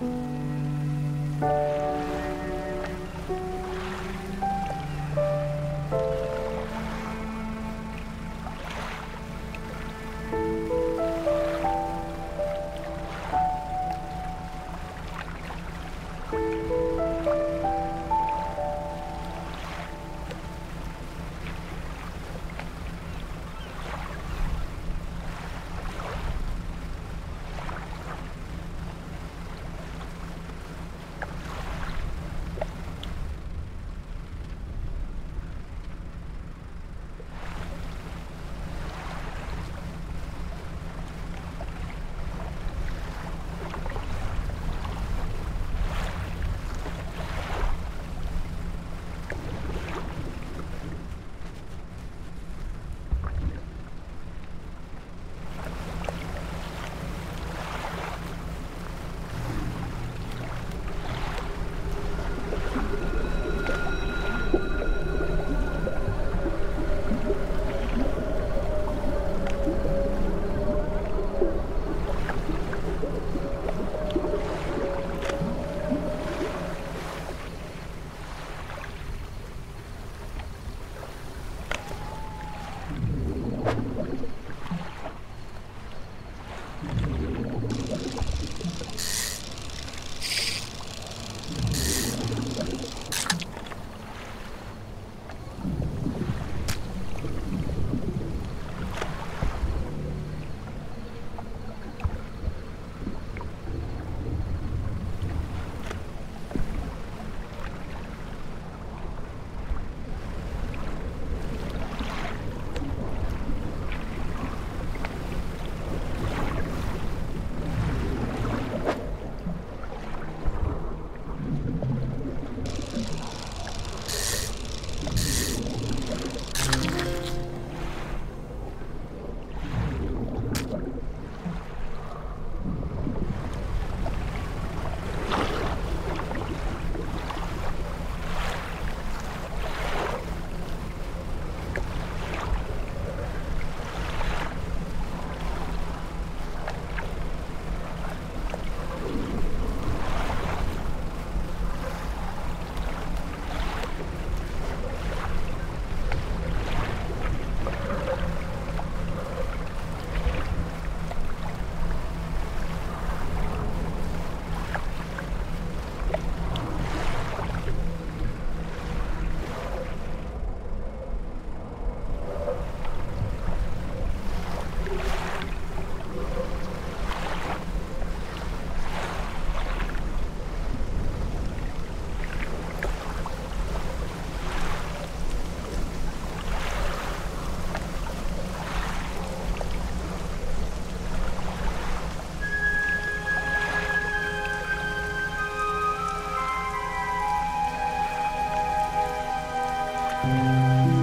thank you Música